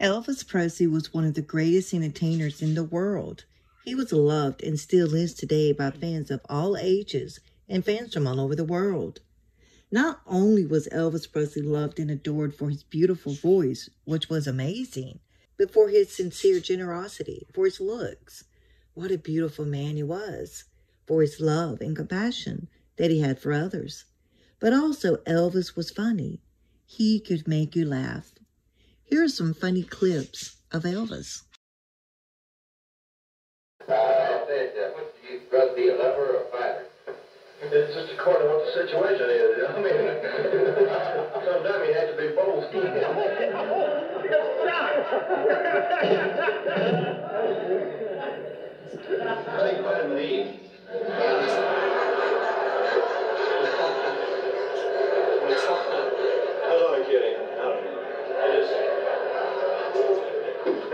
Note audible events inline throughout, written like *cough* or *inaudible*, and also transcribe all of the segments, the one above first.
Elvis Presley was one of the greatest entertainers in the world. He was loved and still is today by fans of all ages and fans from all over the world. Not only was Elvis Presley loved and adored for his beautiful voice, which was amazing, but for his sincere generosity, for his looks. What a beautiful man he was, for his love and compassion that he had for others. But also, Elvis was funny. He could make you laugh. Here are some funny clips of Elvis. Uh, I said, uh, what do you rather be, a lover or a fighter? It's just according to what the situation is. I mean, *laughs* sometimes you have to be both. I think pardon me. I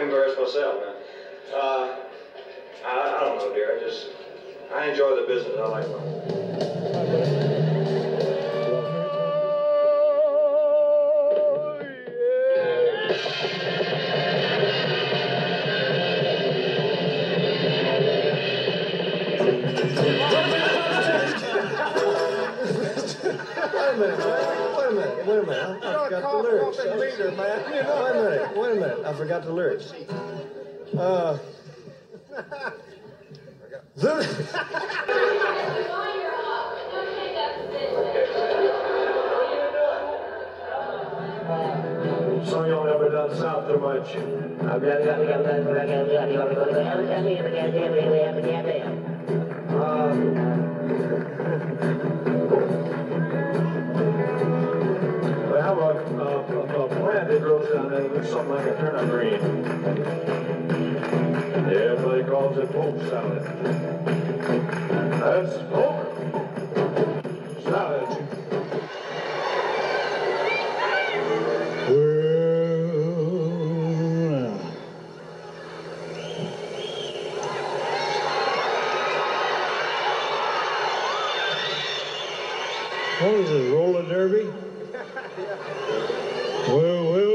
Embarrassed myself, man. Uh, I, I don't know, dear. I just, I enjoy the business. I like it. Wait a minute, a minute. Wait a minute. I, I forgot the lyrics. meter, man. Wait a minute. Wait a minute. I forgot the lyrics. Uh. the- Some of y'all never done south too much. Grows down there that looks something like a turnip green. Yeah, everybody calls it poke salad. That's poke salad. Well, What was it, roller derby? *laughs* Well, well,